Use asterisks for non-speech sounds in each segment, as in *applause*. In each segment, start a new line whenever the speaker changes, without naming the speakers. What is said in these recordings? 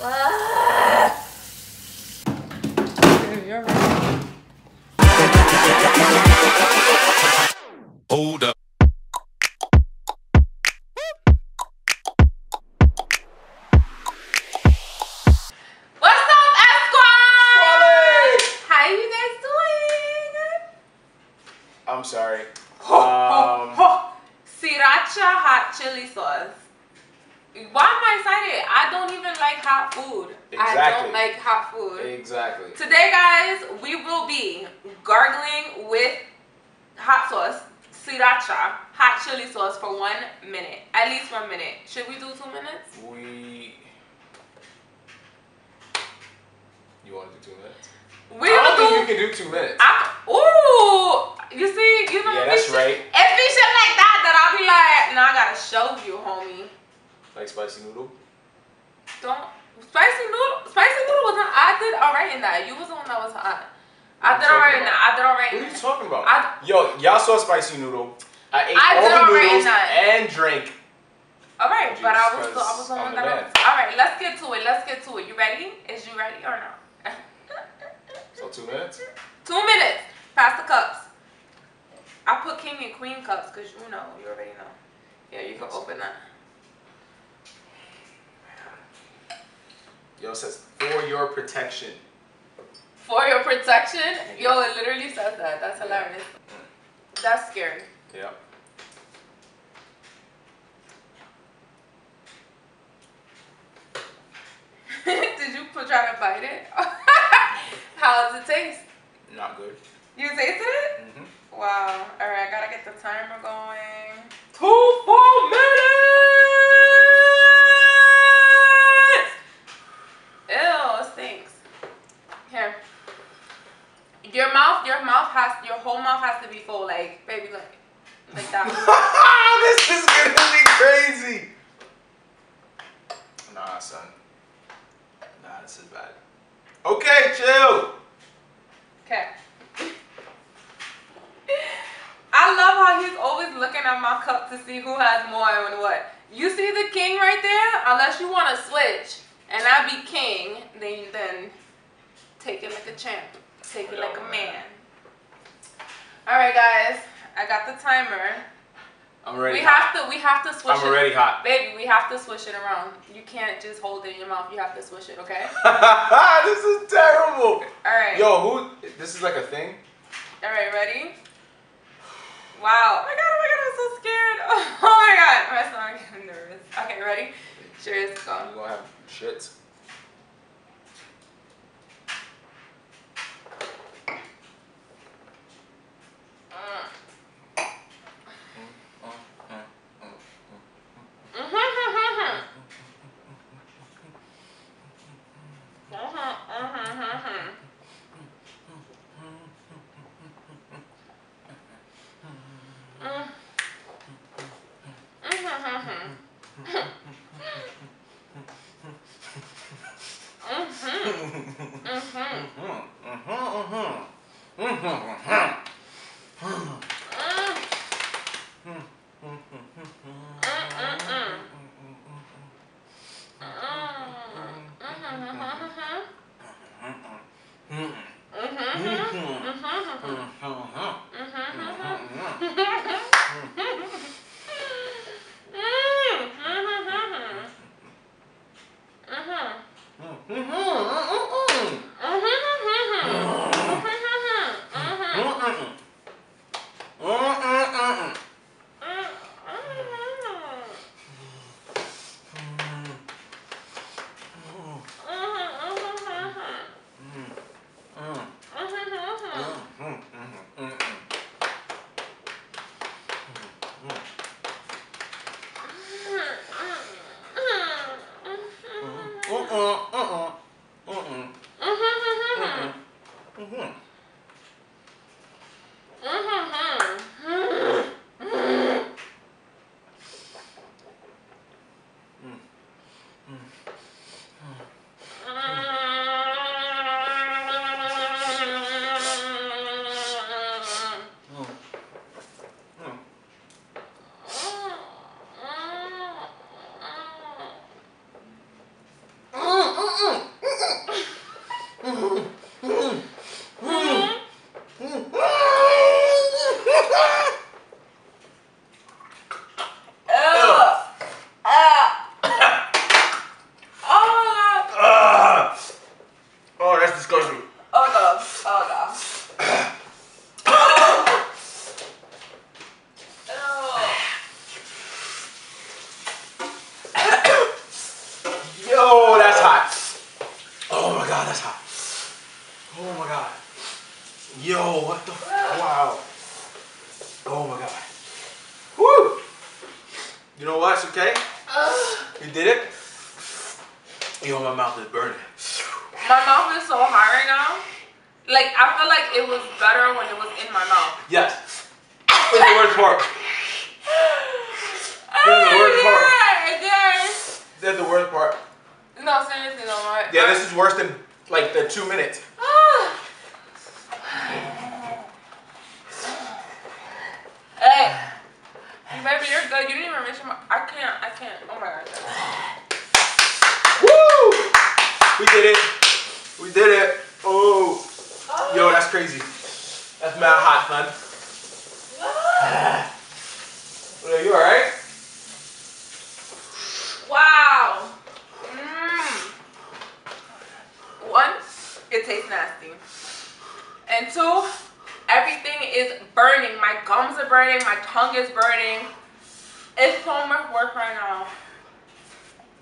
You're right.
Hold up.
What's up, Esquire? How you guys doing?
I'm sorry.
Ho,
Um,
ho, ho. Sriracha hot chili sauce. Why am I excited? I don't even like hot food.
Exactly.
I don't like hot food.
Exactly.
Today, guys, we will be gargling with hot sauce, sriracha, hot chili sauce for one minute. At least one minute. Should we do two minutes?
We. You want to do two minutes?
We
I don't think
do.
you can do two minutes.
I, ooh, you see, you know,
Yeah, that's
shit,
right.
If it's shit like that, then I'll be like, no, I gotta show you, homie.
Like spicy noodle.
Don't spicy noodle. Spicy noodle was not. I did alright in that. You was the one that was hot. I did alright in that. I did alright
What are you talking about?
I-
Yo, y'all saw spicy noodle. I ate
I
all the noodles
that.
and drank.
Alright, but I was the, I was the one that
man.
I Alright, let's get to it. Let's get to it. You ready? Is you ready or no?
So two minutes. *laughs*
Two minutes. Pass the cups. I put king and queen cups because you know you already know. Yeah, you can open that.
Yo it says for your protection.
For your protection. Yo, it literally says that. That's hilarious. That's scary.
Yeah. *laughs*
Did you put, try to bite it? *laughs* How does it taste?
Not good.
You tasted it?
hmm
Wow. All right, I gotta get the timer going. Two full minutes. Ew, it stinks. Here. Your mouth, your mouth has, your whole mouth to be full, like baby, like, like that. *laughs* *laughs*
this is gonna be crazy. Nah, son. Nah, this is bad. Okay, chill.
Okay. *laughs* I love how he's always looking at my cup to see who has more and what. You see the king right there? Unless you want to switch and I be king, then then take it like a champ. Take it like a man. All right, guys. I got the timer.
I'm ready.
We
hot.
have to we have to switch
I'm
it.
already hot.
Baby, we have to switch it around. You can't just hold it in your mouth. You have to switch it, okay? *laughs* *laughs*
this is terrible.
All right.
Yo, who? This is like a thing.
All right, ready? Wow. Oh my god, oh my god, I'm so scared. *laughs* Oh my god. My stomach getting nervous. Okay, ready? Cheers,
You
go.
gonna have shit. Mm-hmm. en Yo, my mouth is burning.
My mouth is so hot right now. Like I feel like it was better when it was in my mouth.
Yes. That's the worst part. *laughs* That's the worst part.
Yeah,
That's the worst part.
No, seriously, no more.
Yeah, this is worse than like the two minutes.
hey, baby, you're good. You didn't even reach my. I can't. I can't. Oh my god.
Woo! We did it. We did it. Oh. Yo, that's crazy. That's mad hot. Are you alright?
Wow. Mmm. One, it tastes nasty. And two, everything is burning. My gums are burning. My tongue is burning. It's so much work right now.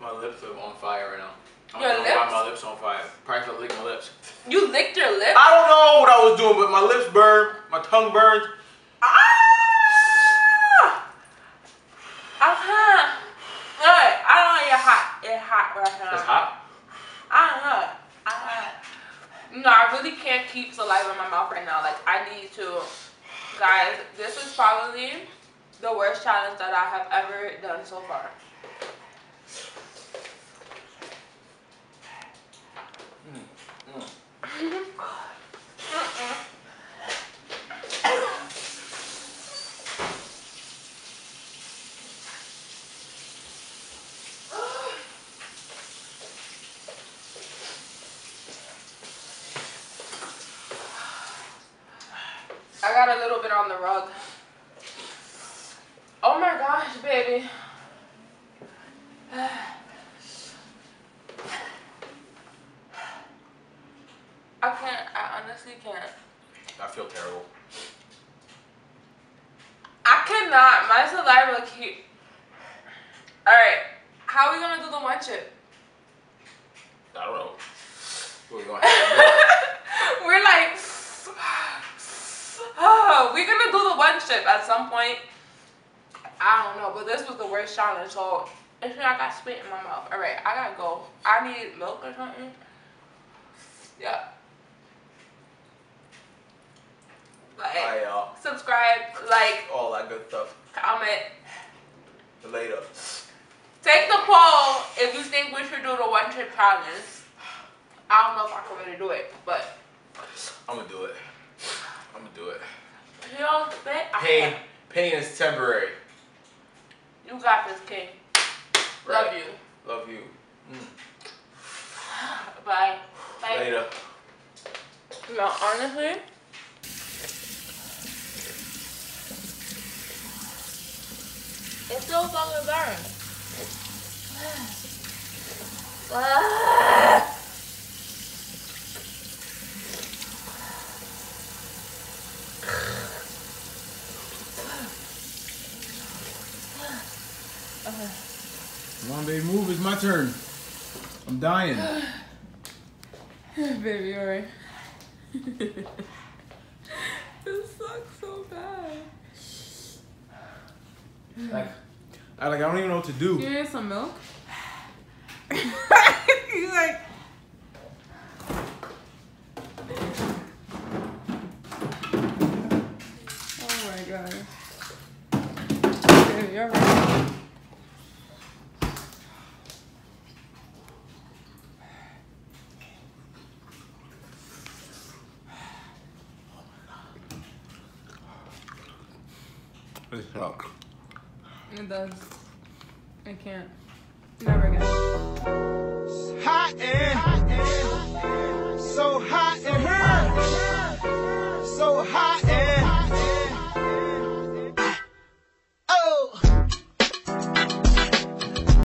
My lips are on fire right now. I
Your
don't know why
lips?
my lips on fire. Probably 'cause I licked my lips.
You licked your lips?
I don't know what I was doing, but my lips burned, burned.
Ah! Uh-huh. Hey, I don't know you're hot. It's hot right now.
It's hot.
I don't know. I don't know. No, I really can't keep saliva in my mouth right now. Like, I need to. Guys, this is probably the worst challenge that I have ever done so far. Got a little bit on the rug. Oh my gosh, baby. *sighs* I can't, I honestly can't.
I feel terrible.
I cannot. My saliva keep. Alright, how are we gonna do the one chip?
I don't know. We're going *laughs* to have
We're like, oh, we're gonna do the one chip at some point. I don't know, but this was the worst challenge, so it's like I got spit in my mouth. All right, I gotta go. I need milk or something. Yeah. Like,
Bye, y'all.
subscribe, like,
All that good stuff.
comment.
Later.
Take the poll if you think we should do the one chip challenge. I don't know if I can really do it, but
I'm gonna do it. I'm gonna do it.
you don't spit. I
Pain, pain is temporary.
You got this, King. Love you.
Love you. Mm. *sighs*
Bye. Bye.
Later.
No, honestly. It still fucking burns. *sighs* *sighs* Ah.
Come on, baby, move. It's my turn. I'm dying. *sighs*
Baby, alright. this *laughs* sucks so bad.
Like, I like. I don't even know what to do.
You need some milk? *laughs* He's like. Oh my god. Baby, you're
It sucks.
It does. I can't. Never again.
hot in,